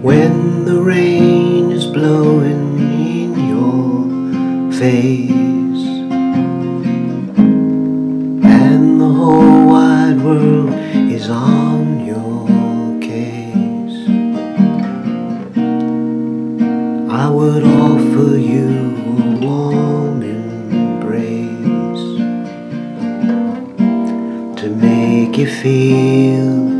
When the rain is blowing in your face And the whole wide world is on your case I would offer you a warm embrace To make you feel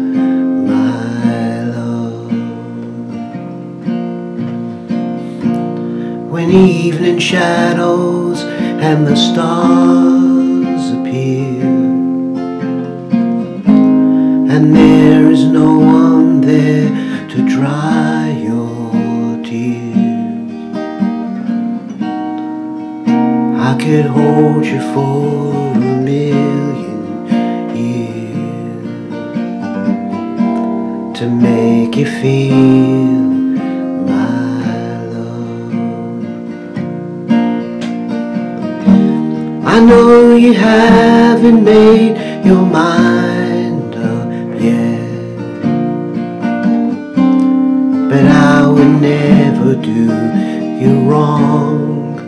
When evening shadows and the stars appear. And there is no one there to dry your tears. I could hold you for a million years To make you feel know you haven't made your mind up yet. But I would never do you wrong.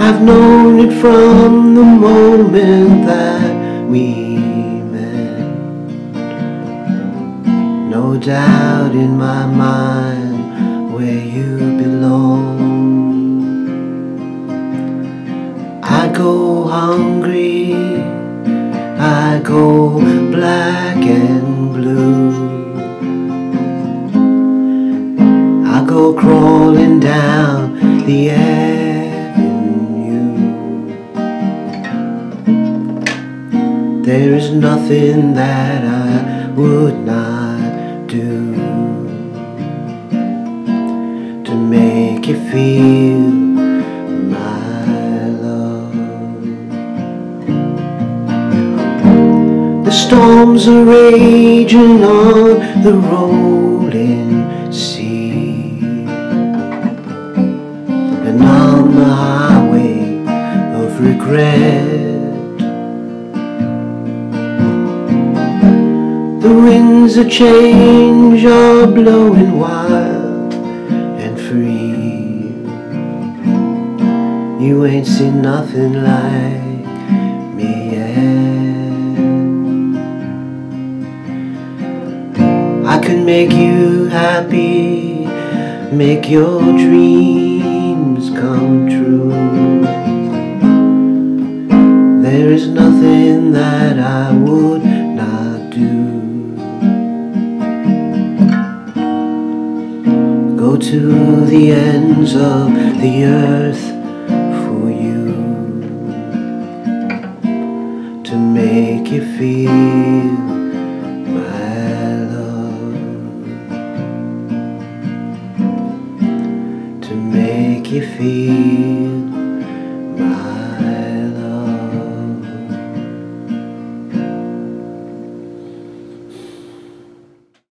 I've known it from the moment that we met. No doubt in my mind where you belong go hungry, I go black and blue. I go crawling down the avenue. There is nothing that I would not do To make you feel storms are raging on the rolling sea. And on the highway of regret The winds of change are blowing wild and free. You ain't seen nothing like can make you happy. Make your dreams come true. There is nothing that I would not do. Go to the ends of the earth for you To make you feel You feel